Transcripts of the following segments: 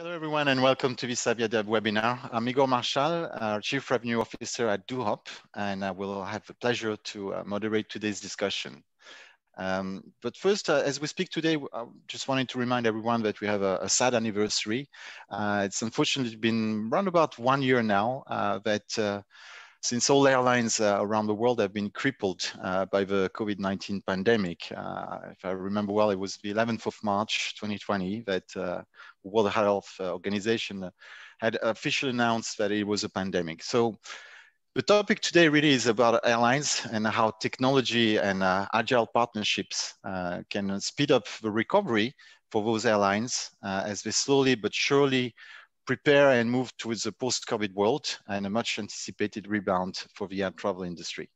Hello, everyone, and welcome to this Avia Dev webinar. I'm Igor Marchal, uh, Chief Revenue Officer at Dohop, and I will have the pleasure to uh, moderate today's discussion. Um, but first, uh, as we speak today, I just wanted to remind everyone that we have a, a sad anniversary. Uh, it's unfortunately been around about one year now uh, that uh, since all airlines uh, around the world have been crippled uh, by the COVID-19 pandemic. Uh, if I remember well, it was the 11th of March 2020 that uh, World Health Organization had officially announced that it was a pandemic. So the topic today really is about airlines and how technology and uh, agile partnerships uh, can speed up the recovery for those airlines as they slowly but surely prepare and move towards a post-COVID world and a much anticipated rebound for the air travel industry.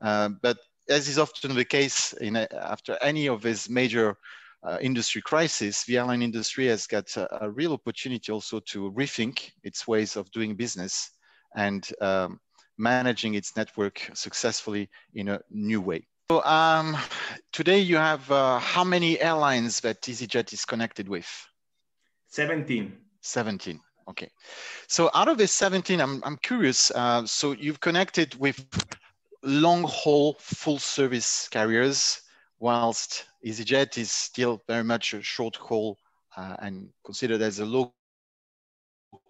Uh, but as is often the case in after any of these major uh, industry crisis, the airline industry has got a, a, real opportunity also to rethink its ways of doing business and um, managing its network successfully in a new way. So um, today you have uh, how many airlines that EasyJet is connected with? 17. 17. Okay. So out of this 17, I'm, I'm curious. Uh, so you've connected with long haul full service carriers, whilst EasyJet is still very much a short haul uh, and considered as a low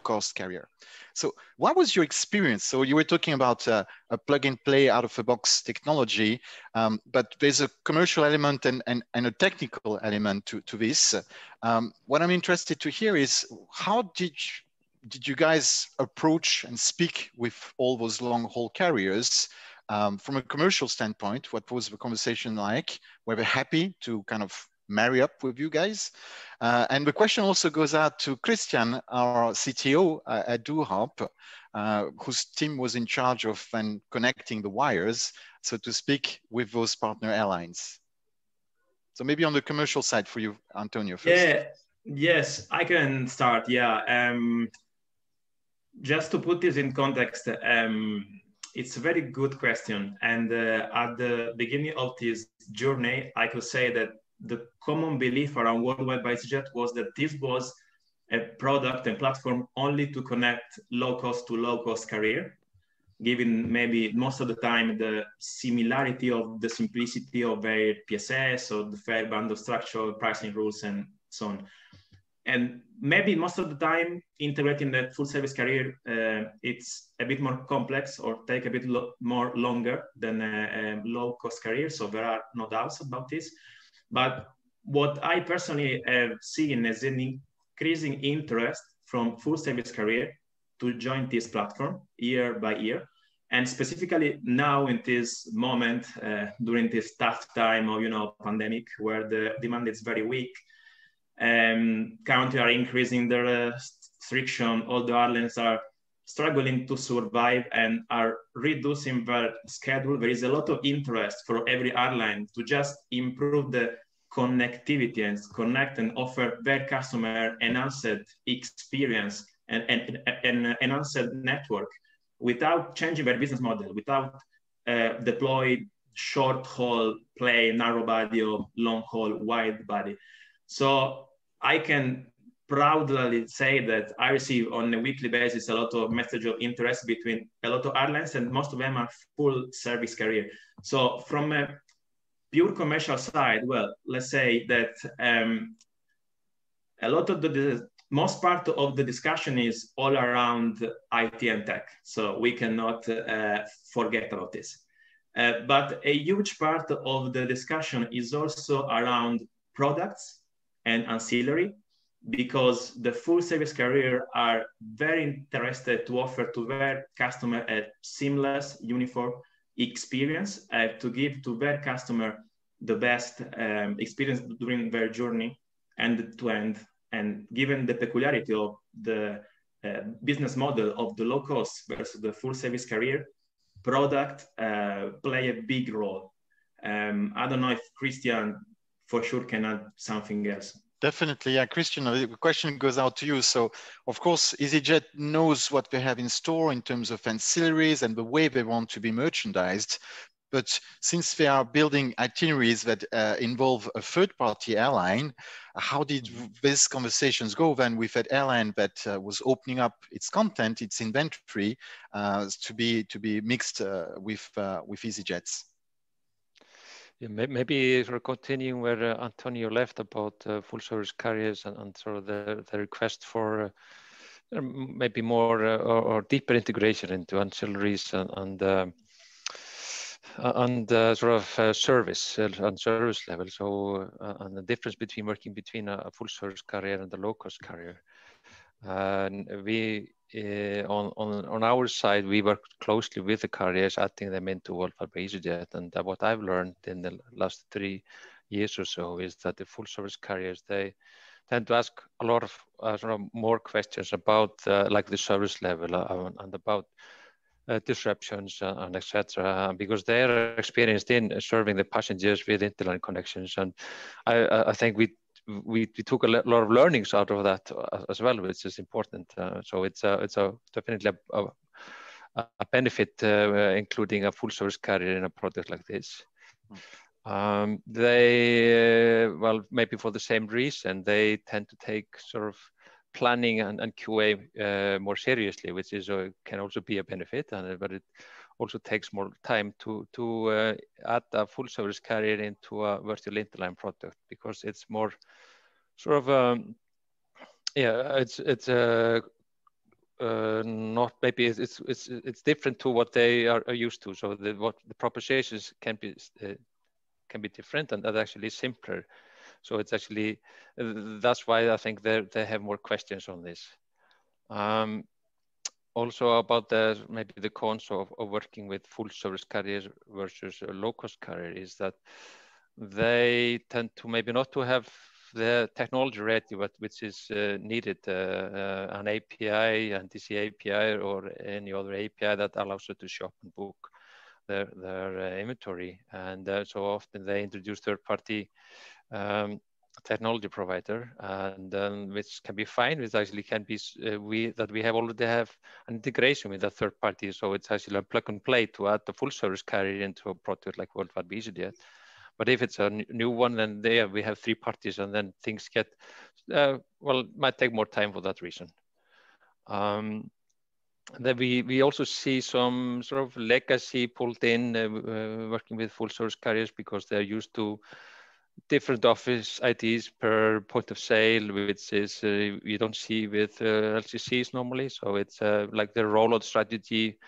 cost carrier. So what was your experience? So you were talking about uh, a plug and play out of the box technology, um, but there's a commercial element and, and, and a technical element to, to this. Um, what I'm interested to hear is how did you, did you guys approach and speak with all those long haul carriers? Um, from a commercial standpoint, what was the conversation like? Were they happy to kind of marry up with you guys? Uh, and the question also goes out to Christian, our CTO uh, at Dohop, uh, whose team was in charge of and connecting the wires, so to speak, with those partner airlines. So maybe on the commercial side for you, Antonio. First. Yeah, yes, I can start. Yeah, um, just to put this in context, um, it's a very good question. And uh, at the beginning of this journey, I could say that the common belief around Worldwide by EasyJet was that this was a product and platform only to connect low cost to low cost carrier, given maybe most of the time the similarity of the simplicity of their PSS or the fare bundle structure, pricing rules, and so on. And maybe most of the time, integrating that full service career uh, it's a bit more complex or take a bit lo more longer than a, a low cost career So there are no doubts about this. But what I personally have seen is an increasing interest from full service career to join this platform year by year. And specifically now in this moment, uh, during this tough time of, you know, pandemic where the demand is very weak, um, are increasing their restriction, all the airlines are struggling to survive and are reducing their schedule. There is a lot of interest for every airline to just improve the connectivity and connect and offer their customer enhanced experience and, and, and enhanced network without changing their business model, without uh, deploy short haul play, narrow body or long haul wide body. So I can proudly say that I receive on a weekly basis a lot of message of interest between a lot of airlines and most of them are full service carrier. So from a pure commercial side, well, let's say that um, a lot of the, the, most part of the discussion is all around IT and tech. So we cannot uh, forget about this. Uh, but a huge part of the discussion is also around products and ancillary because the full service carrier are very interested to offer to their customer a seamless, uniform experience uh, to give to their customer the best um, experience during their journey end to end. And given the peculiarity of the uh, business model of the low cost versus the full service carrier, product uh, play a big role. Um, I don't know if Christian for sure can add something else. Definitely, yeah, Christian. The question goes out to you. So, of course, EasyJet knows what they have in store in terms of ancillaries and the way they want to be merchandised. But since they are building itineraries that uh, involve a third party airline, how did these conversations go then with that airline that uh, was opening up its content, its inventory uh, to be to be mixed uh, with uh, with EasyJets? Yeah, maybe sort of continuing where uh, Antonio left about uh, full service carriers and, and, sort of the, the request for uh, maybe more or, or, deeper integration into ancillaries and, and um, and uh, sort of uh, service uh, and service level. So, and the difference between working between a, full service carrier and a low cost carrier. And we, on, on, on our side, we work closely with the carriers, adding them into Worldwide EasyJet. And what I've learned in the last three years or so is that the full service carriers, they tend to ask a lot of uh, sort of more questions about uh, like the service level uh, and about uh, disruptions uh, and etc. because they are experienced in serving the passengers with interline connections, and I, I think we, we, we took a lot of learnings out of that uh, as well, which is important. Uh, so it's a, it's a definitely a, a, a benefit, uh, including a full service carrier in a project like this. Um, they, uh, well, maybe for the same reason, they tend to take sort of planning and, and QA uh, more seriously, which is uh, can also be a benefit, and but it also takes more time to to uh, add a full service carrier into a virtual interline product because it's more sort of um, yeah, it's it's uh, uh, not maybe it's it's it's different to what they are, are used to. So the what the propositions can be uh, can be different and that actually simpler so it's actually, that's why I think they, they have more questions on this. Um, also about the maybe the cons of, of working with full service carriers versus a low cost carrier is that they tend to maybe not to have the technology ready what which is uh, needed uh, uh, an API and DC API or any other API that allows you to shop and book their their uh, inventory. And uh, so often they introduce third party um, technology provider, and um, which can be fine. Which actually can be uh, we that we have already have an integration with a third party, so it's actually a plug and play to add the full service carrier into a product like Worldwide EasyJet. But if it's a new one, then there we have three parties, and then things get uh, well, might take more time for that reason. Um, then we, we also see some sort of legacy pulled in uh, uh, working with full service carriers because they're used to different office IDs per point of sale, which is uh, you don't see with uh, LCCs normally. So it's uh, like the rollout strategy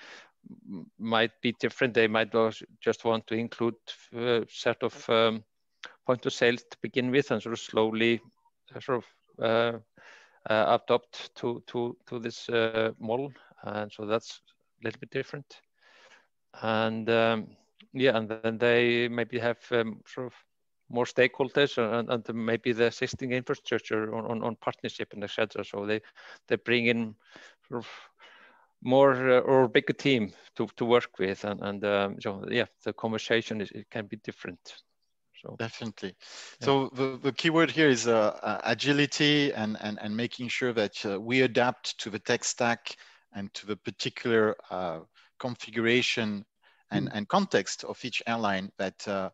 might be different. They might just want to include a uh, set of um, point of sale to begin with and sort of slowly uh, sort of uh, adopt to, to, to this model. And so that's a little bit different. And um, yeah, and then they maybe have um, sort of more stakeholders and, and maybe the existing infrastructure on, on, on partnership and etc. So they they bring in more uh, or bigger team to, to work with and, and um, so yeah the conversation is it can be different so definitely yeah. so the, the key word here is uh, uh, agility and, and and making sure that uh, we adapt to the tech stack and to the particular uh, configuration and, mm. and context of each airline that uh,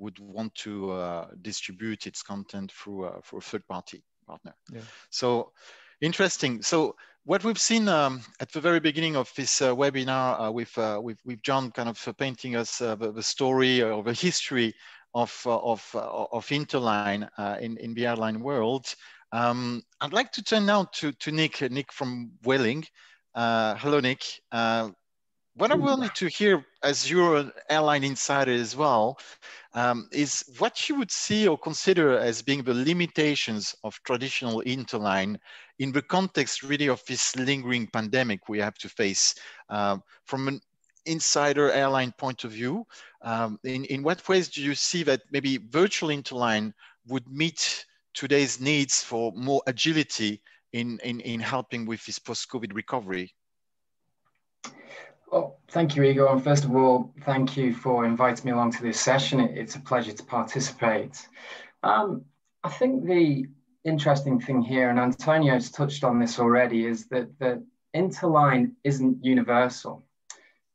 would want to uh, distribute its content through, uh, through a third party partner. Yeah. So interesting. So what we've seen um, at the very beginning of this uh, webinar uh, with, uh, with, with John kind of painting us uh, the, the, story or the history of, of, of Interline in, in the airline world, um, I'd like to turn now to, to Nick, Nick from Vueling. hello, Nick. What I wanted to hear, as you're an airline insider as well, um, is what you would see or consider as being the limitations of traditional interline in the context really of this lingering pandemic we have to face um, from an insider airline point of view. Um, in, in what ways do you see that maybe virtual interline would meet today's needs for more agility in, in, in helping with this post-COVID recovery? Well, thank you, Igor. And first of all, thank you for inviting me along to this session. It's a pleasure to participate. Um, I think the interesting thing here, and Antonio's touched on this already, is that the interline isn't universal.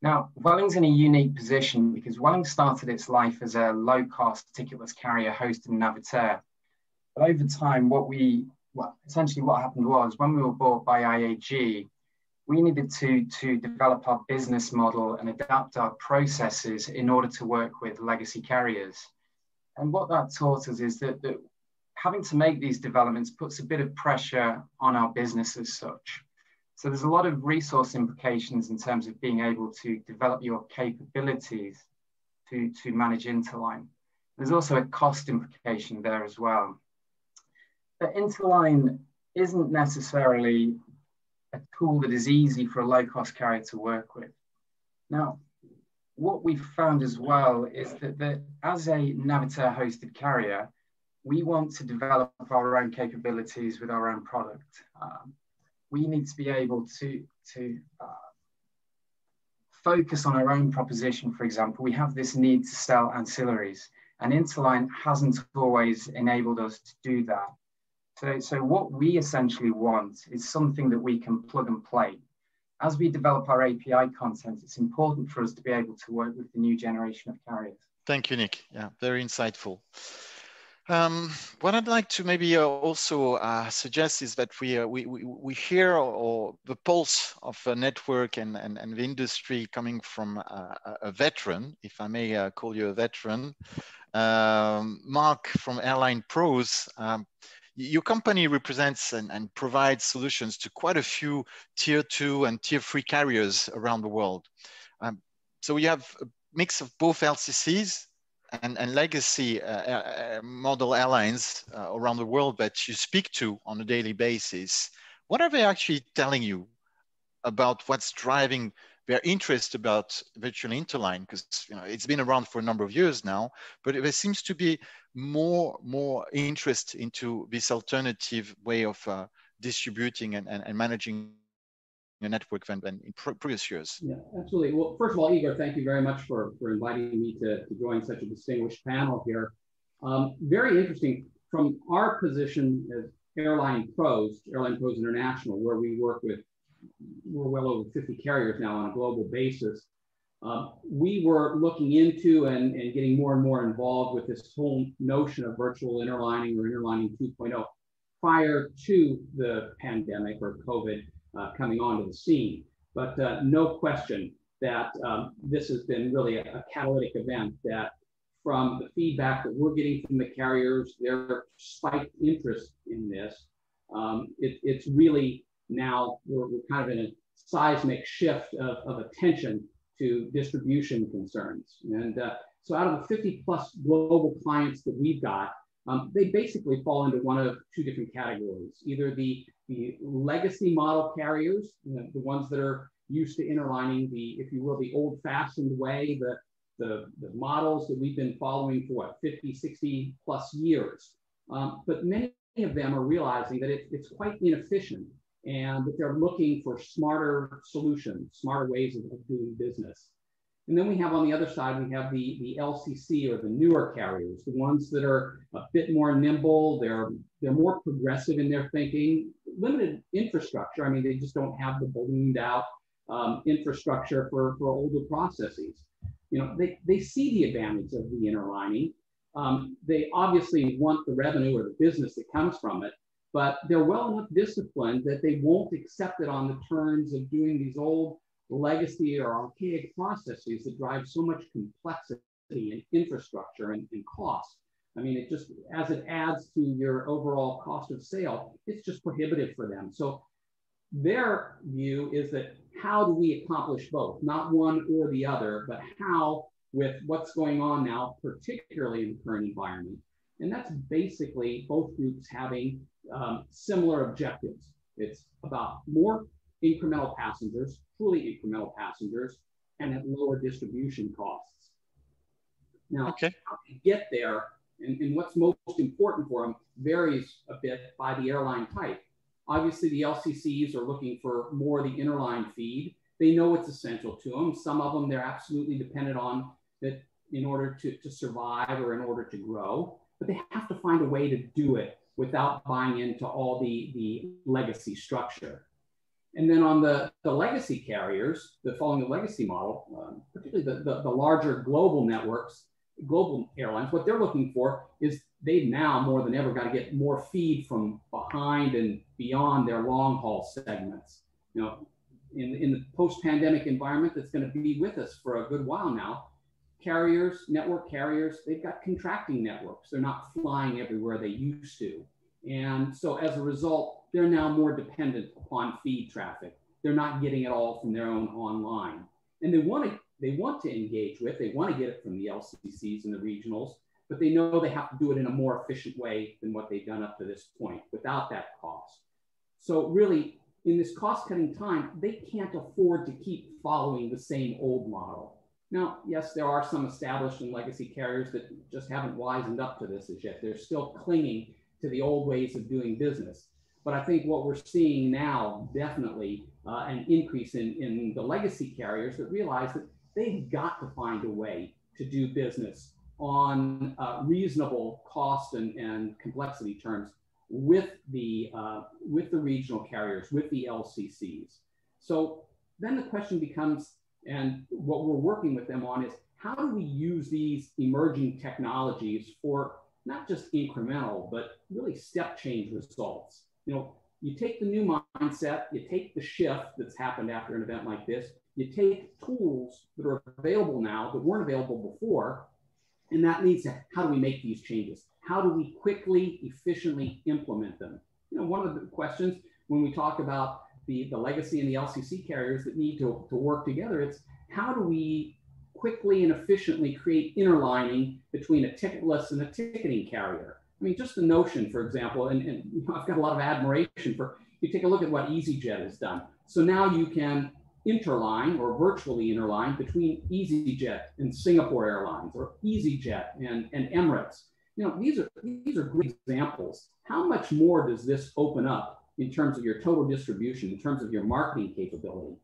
Now, Vueling's in a unique position because Vueling started its life as a low-cost ticketless carrier hosted in Navitaire. But over time, what we, well, essentially what happened was when we were bought by IAG, we needed to, to develop our business model and adapt our processes in order to work with legacy carriers. And what that taught us is that, that having to make these developments puts a bit of pressure on our business as such. So there's a lot of resource implications in terms of being able to develop your capabilities to, to manage Interline. There's also a cost implication there as well. But Interline isn't necessarily a tool that is easy for a low cost carrier to work with. Now, what we've found as well is that, that as a Navitaire hosted carrier, we want to develop our own capabilities with our own product. Um, we need to be able to, to uh, focus on our own proposition, for example. We have this need to sell ancillaries, and Interline hasn't always enabled us to do that. So, so what we essentially want is something that we can plug and play. As we develop our API content, it's important for us to be able to work with the new generation of carriers. Thank you, Nick. Yeah, very insightful. Um, what I'd like to maybe uh, also uh, suggest is that we, uh, we, we, we, hear or the pulse of a network and, and, and the industry coming from a, a veteran, if I may uh, call you a veteran. Um, Marc from Airline Pros, um, your company represents and, and, provides solutions to quite a few tier two and tier three carriers around the world. Um, so you have a mix of both LCCs and, and legacy uh, uh, model airlines uh, around the world that you speak to on a daily basis, what are they actually telling you about what's driving their interest about virtual interline? Because you know it's been around for a number of years now, but there seems to be more more interest into this alternative way of uh, distributing and, and, and managing your network than, than in previous years. Yeah, absolutely. Well, first of all, Igor, thank you very much for, for inviting me to, to join such a distinguished panel here. Um, very interesting from our position as airline pros, Airline Pros International, where we work with, we're well over 50 carriers now on a global basis. Uh, we were looking into and, and getting more and more involved with this whole notion of virtual interlining or interlining 2.0 prior to the pandemic or COVID uh, coming onto the scene. But uh, no question that um, this has been really a, a, catalytic event that from the feedback that we're getting from the carriers, their spiked interest in this, um, it, it's really now we're, we're, kind of in a seismic shift of, of attention to distribution concerns. And uh, so out of the 50 plus global clients that we've got, um, they basically fall into one of two different categories. Either the, the legacy model carriers, you know, the ones that are used to interlining the, if you will, the old fashioned way, the, the, the models that we've been following for what, 50, 60 plus years. Um, but many of them are realizing that it, it's quite inefficient and that they're looking for smarter solutions, smarter ways of, of doing business. And then we have on the other side, we have the, the LCC or the newer carriers, the ones that are a bit more nimble, they're, they're more progressive in their thinking, limited infrastructure. I mean, they just don't have the ballooned out um, infrastructure for, for older processes. You know, they, they see the advantage of the interlining. Um, they obviously want the revenue or the business that comes from it, but they're well enough disciplined that they won't accept it on the terms of doing these old legacy or archaic processes that drive so much complexity and infrastructure and, and cost. I mean, it just, as it adds to your overall cost of sale, it's just prohibitive for them. So their view is that how do we accomplish both? Not one or the other, but how with what's going on now, particularly in the current environment. And that's basically both groups having um, similar objectives. It's about more incremental passengers, truly incremental passengers, and at lower distribution costs. Now, okay. how to get there and, and what's most important for them varies a bit by the airline type. Obviously, the LCCs are looking for more the interline feed. They know it's essential to them. Some of them they're absolutely dependent on that in order to, to survive or in order to grow, but they have to find a way to do it without buying into all the, the legacy structure. And then on the, the legacy carriers, the following the legacy model, um, particularly the, the, the, larger global networks, global airlines, what they're looking for is they've now more than ever got to get more feed from behind and beyond their long haul segments. You know, in, in the post-pandemic environment that's going to be with us for a good while now, carriers, network carriers, they've got contracting networks. They're not flying everywhere they used to. And so as a result, they're now more dependent upon feed traffic. They're not getting it all from their own online. And they want to they want to engage with, they want to get it from the LCCs and the regionals, but they know they have to do it in a more efficient way than what they've done up to this point without that cost. So really, in this cost-cutting time, they can't afford to keep following the same old model. Now, yes, there are some established and legacy carriers that just haven't wisened up to this as yet. They're still clinging to the old ways of doing business. But I think what we're seeing now, definitely uh, an increase in, in the legacy carriers that realize that they've got to find a way to do business on uh, reasonable cost and, and complexity terms with the, uh, with the regional carriers, with the LCCs. So then the question becomes, and what we're working with them on is how do we use these emerging technologies for not just incremental, but really step change results. You know, you take the new mindset, you take the shift that's happened after an event like this, you take tools that are available now that weren't available before, and that leads to how do we make these changes? How do we quickly, efficiently implement them? You know, one of the questions when we talk about the, the legacy and the LCC carriers that need to, to work together, it's how do we quickly and efficiently create interlining between a ticketless and a ticketing carrier. I mean, just the notion, for example, and, and I've got a lot of admiration for, you take a look at what EasyJet has done. So now you can interline or virtually interline between EasyJet and Singapore Airlines or EasyJet and, and Emirates. You know, these are, these are great examples. How much more does this open up in terms of your total distribution, in terms of your marketing capability?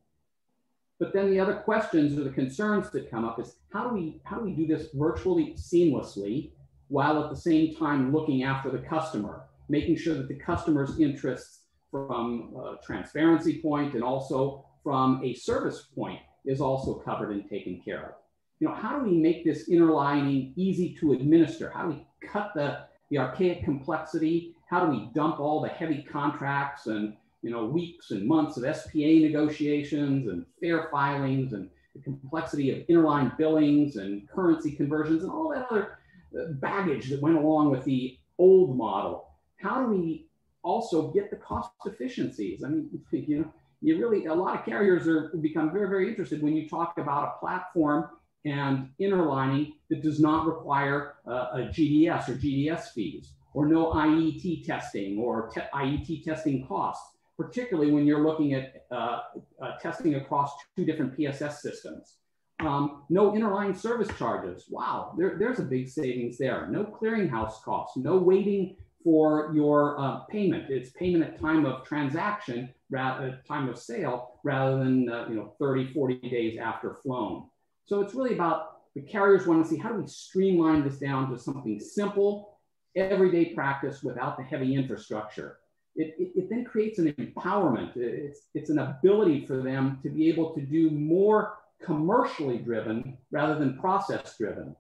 But then the other questions or the concerns that come up is how do we how do we do this virtually seamlessly while at the same time looking after the customer, making sure that the customer's interests from a transparency point and also from a service point is also covered and taken care of. You know, how do we make this interlining easy to administer? How do we cut the, the archaic complexity? How do we dump all the heavy contracts and you know, weeks and months of SPA negotiations and fare filings and the complexity of interline billings and currency conversions and all that other uh, baggage that went along with the old model. How do we also get the cost efficiencies? I mean, you know, you really, a lot of carriers are become very, very interested when you talk about a platform and interlining that does not require uh, a GDS or GDS fees or no IET testing or te IET testing costs particularly when you're looking at uh, uh, testing across two different PSS systems. Um, no interline service charges. Wow, there, there's a big savings there. No clearinghouse costs, no waiting for your uh, payment. It's payment at time of transaction, rather uh, time of sale, rather than uh, you know 30, 40 days after flown. So it's really about the carriers want to see how do we streamline this down to something simple, everyday practice without the heavy infrastructure it, it, it, then creates an empowerment. It's, it's an ability for them to be able to do more commercially driven rather than process driven.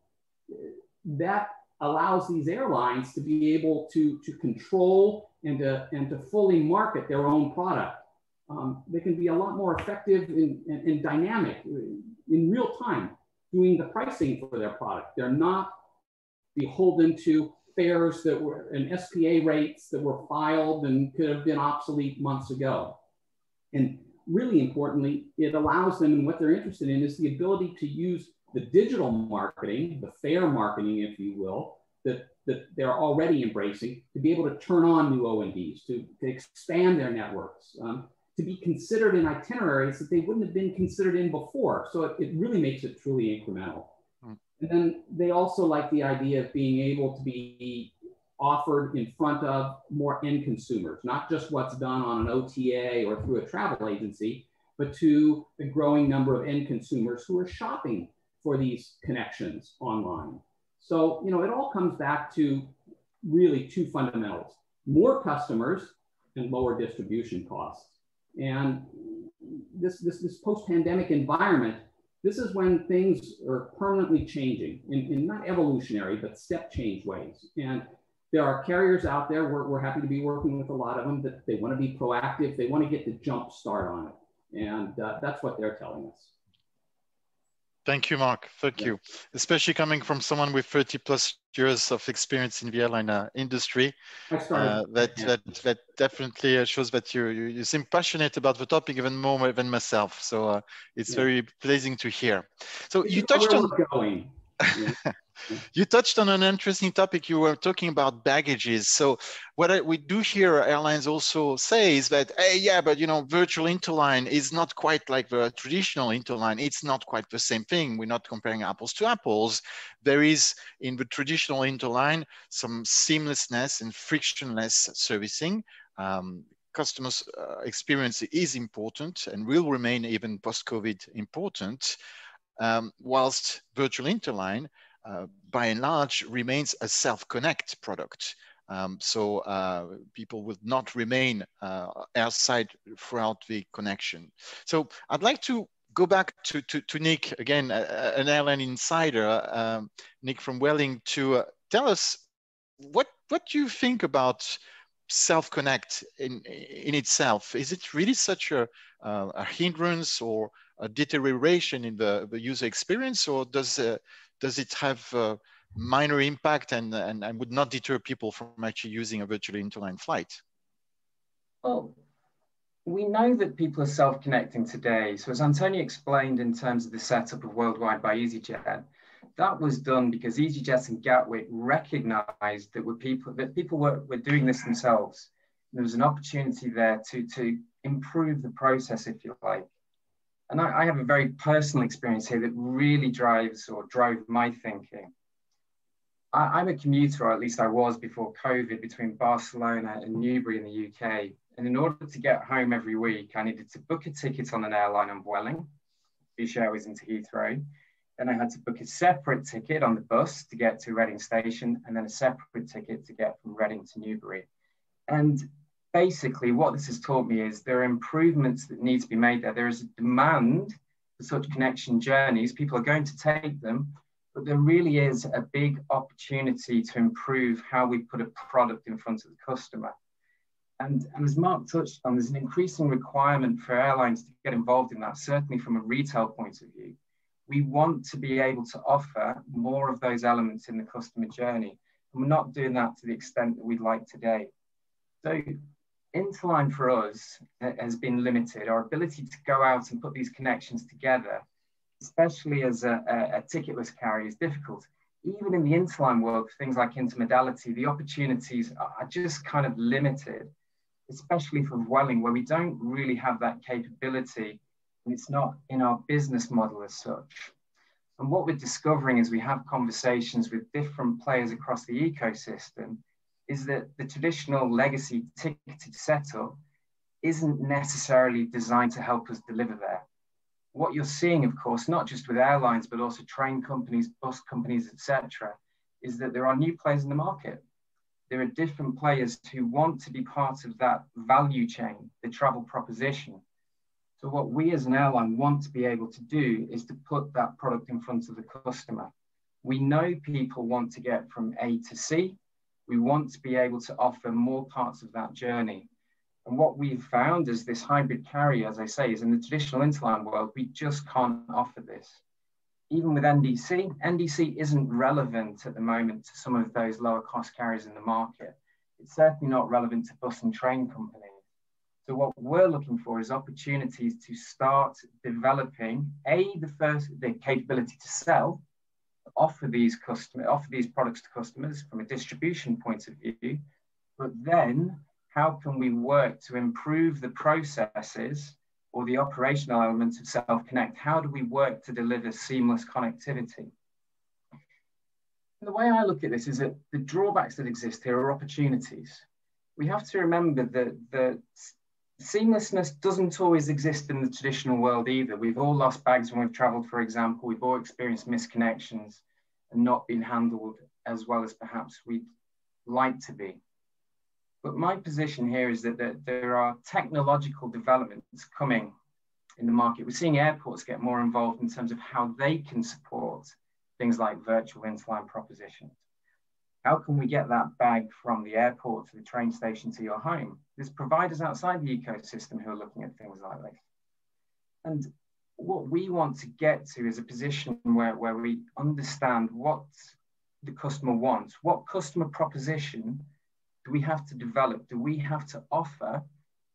That allows these airlines to be able to, to control and to, and to fully market their own product. Um, they can be a lot more effective and, and, and dynamic in real time doing the pricing for their product. They're not beholden to fares that were and SPA rates that were filed and could have been obsolete months ago. And really importantly, it allows them and what they're interested in is the ability to use the digital marketing, the fare marketing, if you will, that, that they're already embracing to be able to turn on new O&Ds, to, to expand their networks, um, to be considered in itineraries that they wouldn't have been considered in before. So it, it really makes it truly incremental. And then they also like the idea of being able to be offered in front of more end consumers, not just what's done on an OTA or through a travel agency, but to the growing number of end consumers who are shopping for these connections online. So, you know, it all comes back to really two fundamentals more customers and lower distribution costs. And this, this, this post-pandemic environment, this is when things are permanently changing in, in not evolutionary, but step change ways. And there are carriers out there, we're, we're happy to be working with a lot of them that they want to be proactive, they want to get the jump start on it. And uh, that's what they're telling us. Thank you, Marc. Thank yeah. you. Especially coming from someone with 30 plus years of experience in the airline uh, industry. Uh, that, yeah. that, that definitely uh, shows that you, you, you, seem passionate about the topic even more than myself. So uh, it's yeah. very pleasing to hear. So you touched on. Going. you touched on an interesting topic. You were talking about baggages. So what I, we do hear airlines also say is that, hey, yeah, but you know, virtual interline is not quite like the traditional interline. It's not quite the same thing. We're not comparing apples to apples. There is in the traditional interline some seamlessness and frictionless servicing. Um, customers uh, experience is important and will remain even post-COVID important. Um, whilst virtual interline uh, by and large remains a self-connect product. Um, so uh, people would not remain uh, outside throughout the connection. So I'd like to go back to, to, to Nick, again, an airline insider, um, Nick from Vueling, to uh, tell us what, what do you think about self-connect in, in itself? Is it really such a, uh, a hindrance or a deterioration in the, the user experience, or does uh, does it have a minor impact and, and, and would not deter people from actually using a virtually interline flight? Well, we know that people are self-connecting today. So as Antonio explained in terms of the setup of Worldwide by EasyJet, that was done because EasyJet and Gatwick recognized that were people that people were, were doing this themselves. There was an opportunity there to, to improve the process, if you like and I, I, have a very personal experience here that really drives or drove my thinking. I, am a commuter, or at least I was before COVID, between Barcelona and Newbury in the UK. And in order to get home every week, I needed to book a ticket on an airline on Vueling, British Airways into Heathrow. Then I had to book a separate ticket on the bus to get to Reading Station, and then a separate ticket to get from Reading to Newbury. And basically what this has taught me is there are improvements that need to be made there. There is a demand for such connection journeys. People are going to take them, but there really is a big opportunity to improve how we put a product in front of the customer. And, and as Mark touched on, there's an increasing requirement for airlines to get involved in that, certainly from a retail point of view. We want to be able to offer more of those elements in the customer journey. And we're not doing that to the extent that we'd like today. So interline for us has been limited. Our ability to go out and put these connections together, especially as a, a, a ticketless carrier, is difficult. Even in the interline world, things like intermodality, the opportunities are just kind of limited, especially for Vueling, where we don't really have that capability and it's not in our business model as such. And what we're discovering as we have conversations with different players across the ecosystem is that the traditional legacy ticketed setup isn't necessarily designed to help us deliver there. What you're seeing, of course, not just with airlines, but also train companies, bus companies, etc., is that there are new players in the market. There are different players who want to be part of that value chain, the travel proposition. So what we as an airline want to be able to do is to put that product in front of the customer. We know people want to get from A to C, we want to be able to offer more parts of that journey. And what we've found is this hybrid carrier, as I say, is in the traditional interline world, we just can't offer this. Even with NDC, NDC isn't relevant at the moment to some of those lower cost carriers in the market. It's certainly not relevant to bus and train companies. So what we're looking for is opportunities to start developing a the first the capability to sell offer these customer offer these products to customers from a distribution point of view, but then how can we work to improve the processes or the operational elements of Self Connect? How do we work to deliver seamless connectivity? And the way I look at this is that the drawbacks that exist here are opportunities. We have to remember that the seamlessness doesn't always exist in the traditional world either. We've all lost bags when we've traveled, for example. We've all experienced misconnections and not been handled as well as perhaps we'd like to be. But my position here is that, that there are technological developments coming in the market. We're seeing airports get more involved in terms of how they can support things like virtual interline propositions. How can we get that bag from the airport to the train station to your home? There's providers outside the ecosystem who are looking at things like this. And what we want to get to is a position where, where we understand what the customer wants, what customer proposition do we have to develop, do we have to offer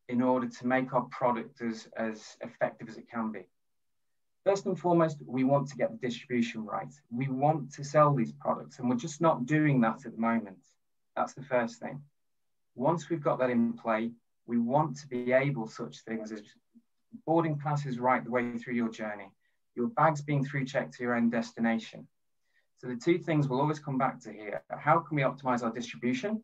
in order to make our product as, as effective as it can be. First and foremost, we want to get the distribution right. We want to sell these products, and we're just not doing that at the moment. That's the first thing. Once we've got that in play, we want to be able such things as boarding passes right the way through your journey, your bags being through checked to your end destination. So the two things we'll always come back to here. How can we optimize our distribution?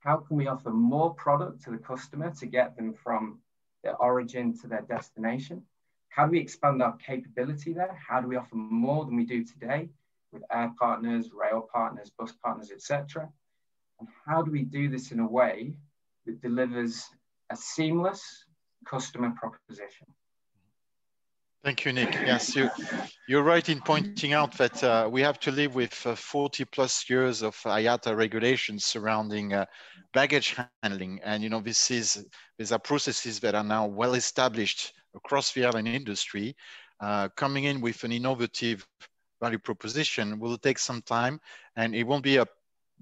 How can we offer more product to the customer to get them from their origin to their destination? How do we expand our capability there? How do we offer more than we do today with air partners, rail partners, bus partners, etc.? And how do we do this in a way that delivers a seamless customer proposition? Thank you, Nick. Yes, you, you're right in pointing out that uh, we have to live with uh, 40 plus years of IATA regulations surrounding uh, baggage handling. And, you know, this is, these are processes that are now well established across the airline industry. Uh, coming in with an innovative value proposition will take some time and it won't be a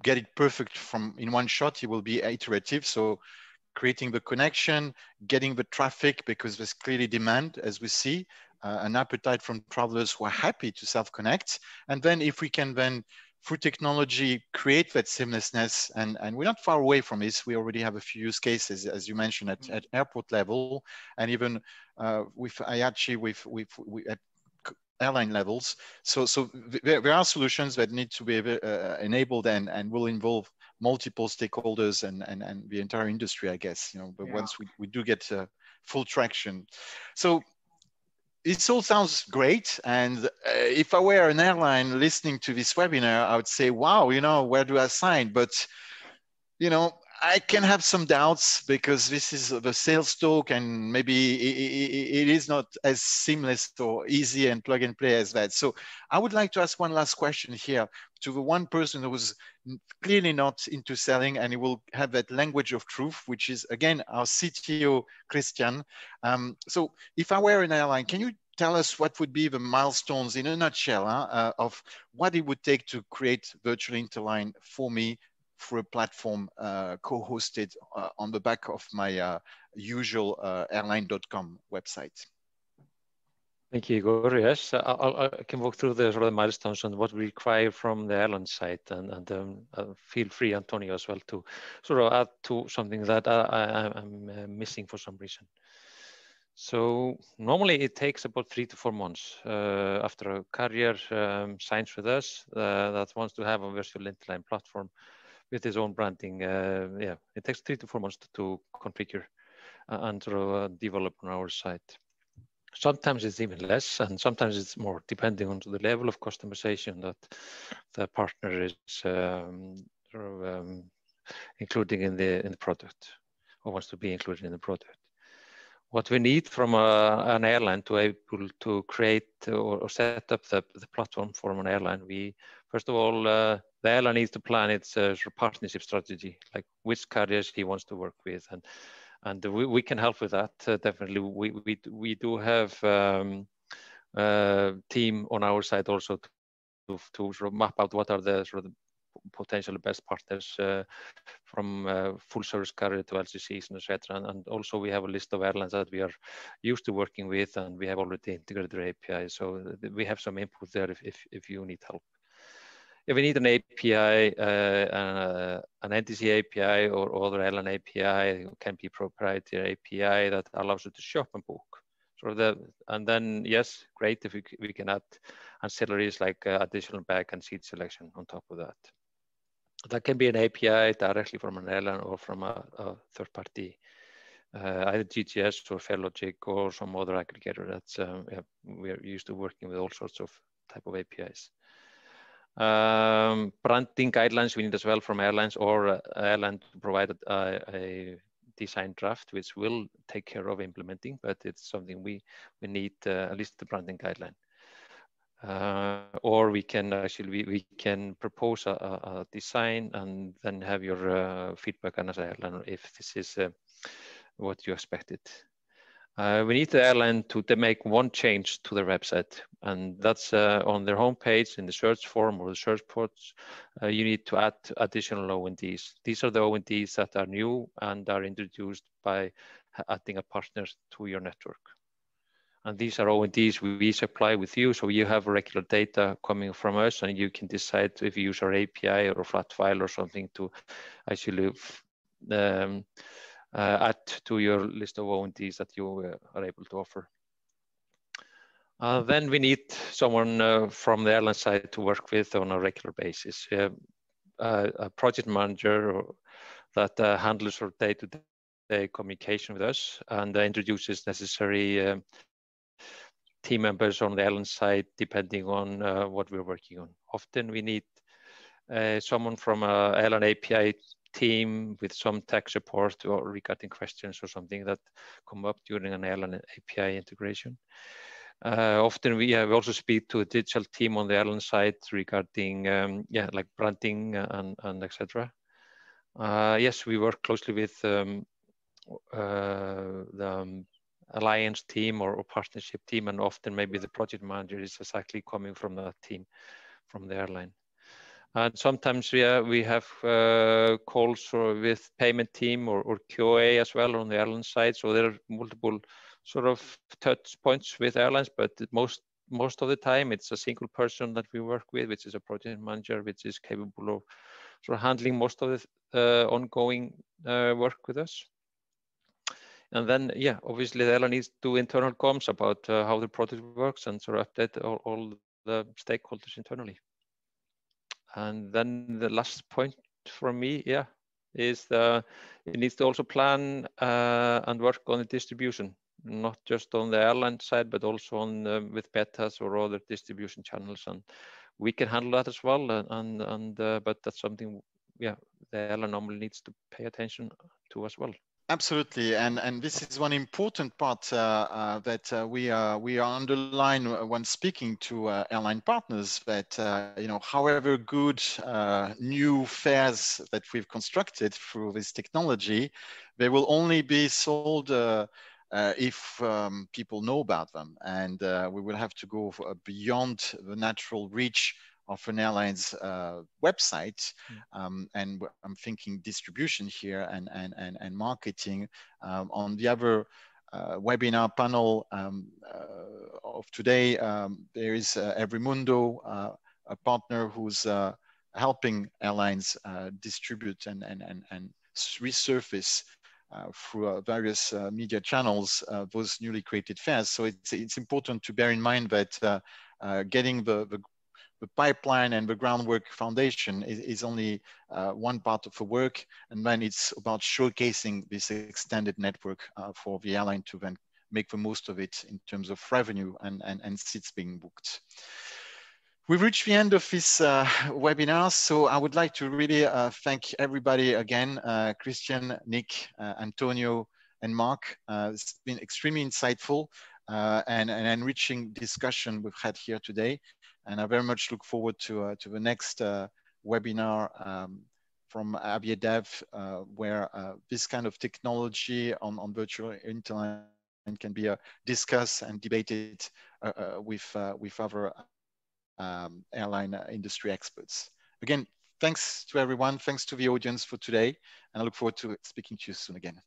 get it perfect from in one shot. It will be iterative. So creating the connection, getting the traffic because there's clearly demand as we see, uh, an appetite from travelers who are happy to self-connect. And then if we can then, through technology, create that seamlessness, and, and we're not far away from this. We already have a few use cases, as you mentioned, at, at airport level, and even uh, with IATCI, with, with, with at airline levels. So, so there, there, are solutions that need to be uh, enabled and, and will involve multiple stakeholders and, and, and the entire industry, I guess, you know, but yeah. once we, we do get uh, full traction. So it all sounds great. And uh, if I were an airline listening to this webinar, I would say, wow, you know, where do I sign? But, you know, I can have some doubts because this is the sales talk and maybe it, it is not as seamless or easy and plug and play as that. So I would like to ask one last question here to the one person who was clearly not into selling and he will have that language of truth, which is again, our CTO, Christian. Um, so if I were an airline, can you tell us what would be the milestones in a nutshell huh, uh, of what it would take to create virtual interline for me for a platform uh, co-hosted uh, on the back of my uh, usual uh, airline.com website. Thank you, Igor. Yes, I'll, i can walk through the sort of milestones and what we require from the airline side, and, and um, uh, feel free, Antonio, as well, to sort of add to something that I, am uh, missing for some reason. So normally it takes about three to four months uh, after a carrier um, signs with us uh, that wants to have a virtual interline platform with his own branding. Uh, yeah, it takes three to four months to, to configure and sort of uh, develop on our site. Sometimes it's even less, and sometimes it's more, depending on the level of customization that the partner is um, sort of, um, including in the in the product, or wants to be included in the product. What we need from a, an airline to able to create or, or set up the, the platform for an airline, we first of all uh, the airline needs to plan its uh, partnership strategy, like which carriers he wants to work with, and and we, we can help with that. Uh, definitely, we, we we do have um, a team on our side also to, to sort of map out what are the sort of potential best partners uh, from uh, full service carrier to LCCs and etc. And, and, also we have a list of airlines that we are used to working with and we have already integrated their API. So we have some input there if, if, if you need help if we need an API, uh, uh, an NDC API or other airline API, it can be proprietary API that allows you to shop and book. So the, and then yes, great if we, we can add ancillaries like uh, additional bag and seat selection on top of that. That can be an API directly from an airline or from a, a third party, uh, either GDS or Farelogix or some other aggregator. That's um, yeah, we're used to working with all sorts of type of APIs. Um, branding guidelines we need as well from airlines or uh, airline to provide a, a, design draft, which will take care of implementing, but it's something we, we need uh, at least the branding guideline. Uh, or we can actually we, we can propose a, a, design and then have your uh, feedback on as airline if this is uh, what you expected. Uh, we need the airline to, to, make one change to their website, and that's uh, on their homepage in the search form or the search ports. Uh, you need to add additional ONDs. These are the ONDs that are new and are introduced by adding a partner to your network. And these are ONDs we supply with you, so you have regular data coming from us, and you can decide if you use our API or flat file or something to actually um, add to your list of ONDs that you uh, are able to offer. Uh, then we need someone uh, from the airline side to work with on a regular basis. Uh, a project manager that uh, handles our day-to-day -day communication with us and introduces necessary um, team members on the airline side, depending on what we're working on. Often we need someone from a airline API team with some tech support or regarding questions or something that come up during an airline API integration. Uh, often we also speak to a digital team on the airline side regarding um, yeah like branding and, and etc. Uh, yes, we work closely with um, uh, the um, alliance team or, or, partnership team, and often maybe the project manager is exactly coming from that team, from the airline. And sometimes we, uh, we have uh, calls with payment team or, or QA as well on the airline side. So there are multiple sort of touch points with airlines, but most most of the time it's a single person that we work with, which is a project manager, which is capable of sort of handling most of the uh, ongoing uh, work with us. And then, yeah, obviously the airline needs to do internal comms about uh, how the project works and sort of update all, all the stakeholders internally. And then the last point for me, yeah, is the, it needs to also plan uh, and work on the distribution, not just on the airline side, but also on uh, with betas or other distribution channels. And we can handle that as well. And, and, and uh, but that's something, yeah, the airline normally needs to pay attention to as well. Absolutely, and and this is one important part uh, uh, that uh, we are we are underline when speaking to uh, airline partners that uh, you know however good uh, new fares that we've constructed through this technology, they will only be sold. if um, people know about them, and we will have to go beyond the natural reach of an airline's uh, website. Hmm. Um, and I'm thinking distribution here and, and, and, and marketing. Um, on the other uh, webinar panel um, uh, of today, um, there is uh, EveryMundo, uh, a partner who's uh, helping airlines distribute and, and, and, and resurface uh, through uh, various uh, media channels those newly created fares. So it's, it's important to bear in mind that getting the, the the pipeline and the groundwork foundation is, is only uh, one part of the work. And then it's about showcasing this extended network uh, for the airline to then make the most of it in terms of revenue and, and, and seats being booked. We've reached the end of this uh, webinar, so I would like to really uh, thank everybody again, uh, Kristján, Nick, uh, Antonio, and Marc. it's been extremely insightful and an enriching discussion we've had here today. And I very much look forward to, uh, to the next uh, webinar um, from AviaDev, uh, where uh, this kind of technology on, on virtual interline can be uh, discussed and debated uh, with, with other um, airline industry experts. Again, thanks to everyone. Thanks to the audience for today. And I look forward to speaking to you soon again.